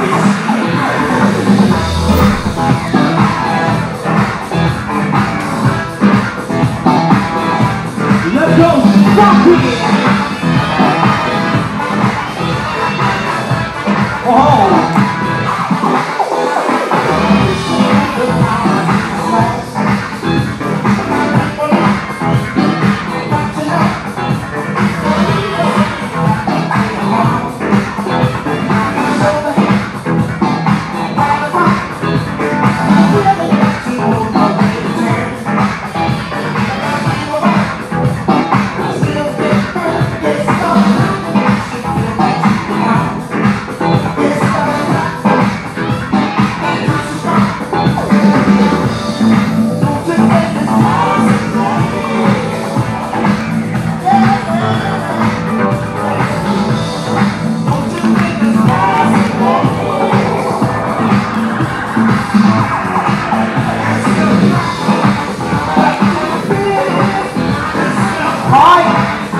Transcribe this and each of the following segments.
Let's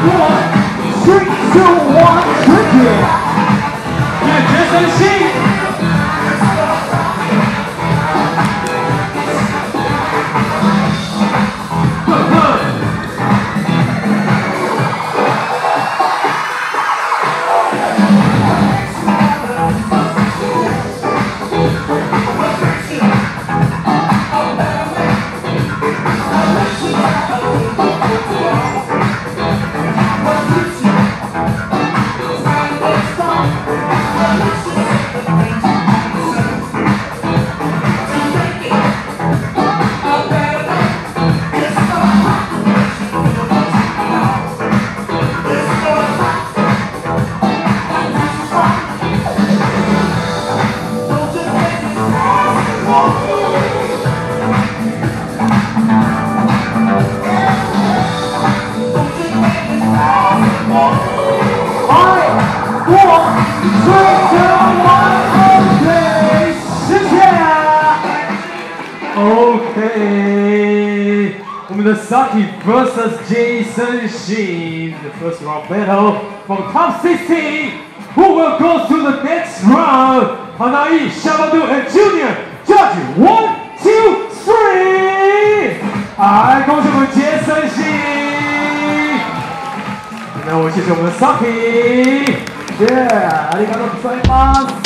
Four, three, two, one, trigger! Yeah, Jason Shi! Five, Okay, Uminasaki versus Jason Shin, the first round battle from top 16. Who will go to the next round? Hanai, Shabadu, and Junior. Judge, one, two, three. I go to Jason Shin. 那我谢谢我们的 Saki。で，ありがとうございます。